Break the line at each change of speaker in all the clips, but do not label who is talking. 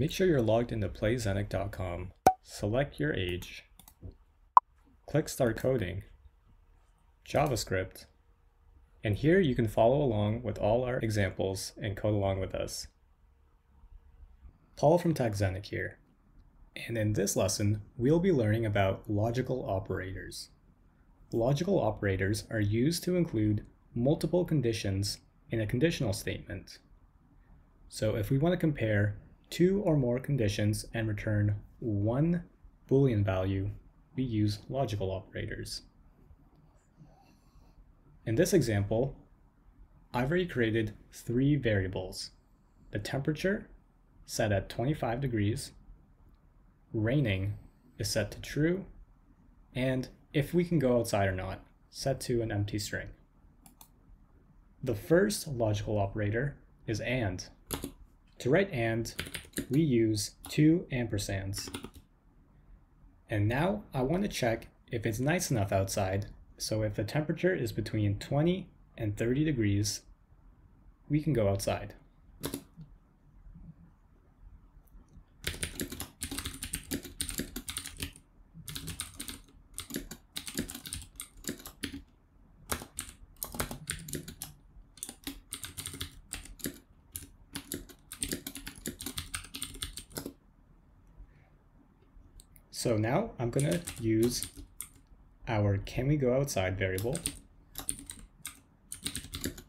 Make sure you're logged into playzenik.com. Select your age. Click Start Coding. JavaScript. And here you can follow along with all our examples and code along with us. Paul from TechZenik here. And in this lesson, we'll be learning about logical operators. Logical operators are used to include multiple conditions in a conditional statement. So if we want to compare two or more conditions and return one Boolean value, we use logical operators. In this example, I've already created three variables. The temperature, set at 25 degrees, raining is set to true, and if we can go outside or not, set to an empty string. The first logical operator is AND. To write AND, we use two ampersands. And now I want to check if it's nice enough outside, so if the temperature is between 20 and 30 degrees, we can go outside. So now I'm going to use our can we go outside variable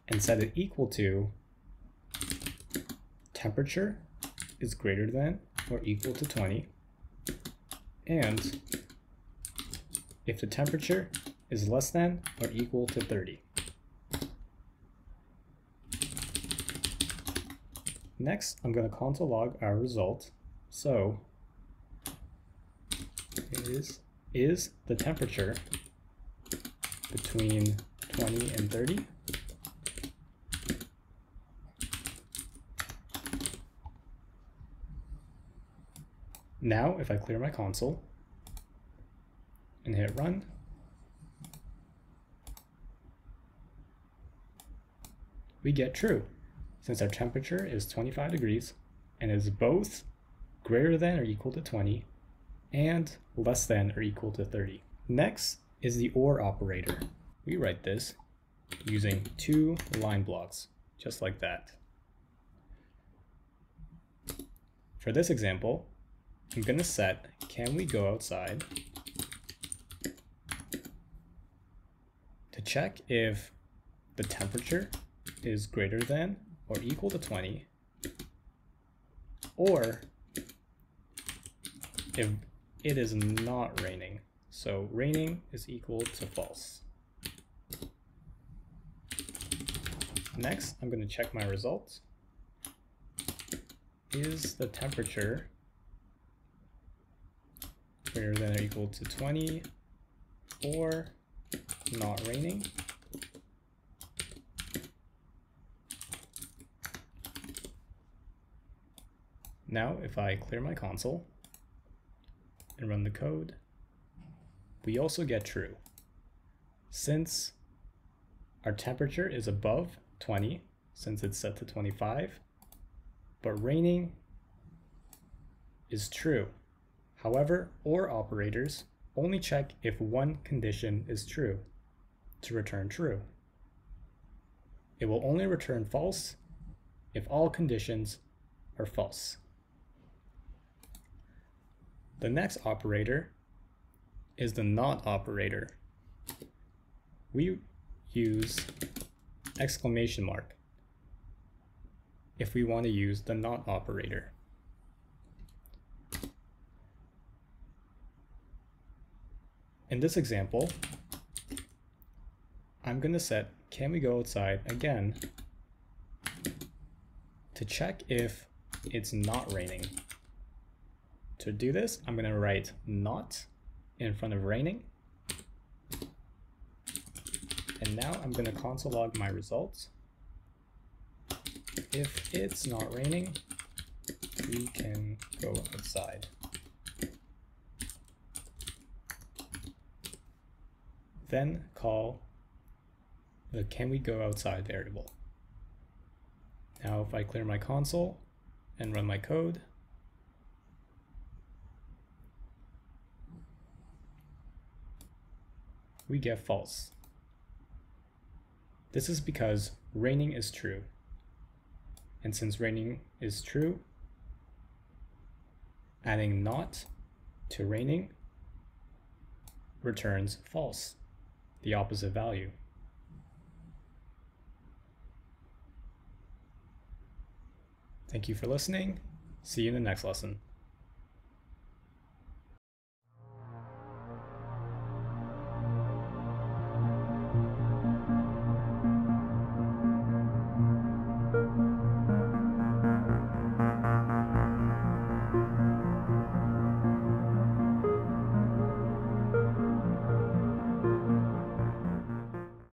and set it equal to temperature is greater than or equal to 20 and if the temperature is less than or equal to 30. Next, I'm going to console log our result. So is is the temperature between 20 and 30. Now, if I clear my console and hit run, we get true, since our temperature is 25 degrees and is both greater than or equal to 20 and less than or equal to 30. Next is the OR operator. We write this using two line blocks, just like that. For this example, I'm going to set can we go outside to check if the temperature is greater than or equal to 20 or if it is not raining. So raining is equal to false. Next, I'm going to check my results. Is the temperature greater than or equal to 20 or not raining? Now, if I clear my console, and run the code, we also get true. Since our temperature is above 20, since it's set to 25, but raining is true. However, OR operators only check if one condition is true to return true. It will only return false if all conditions are false. The next operator is the not operator. We use exclamation mark if we want to use the not operator. In this example, I'm going to set can we go outside again to check if it's not raining. To do this, I'm going to write not in front of raining. And now I'm going to console log my results. If it's not raining, we can go outside. Then call the can we go outside variable. Now if I clear my console and run my code, we get false. This is because raining is true. And since raining is true, adding not to raining returns false, the opposite value. Thank you for listening. See you in the next lesson.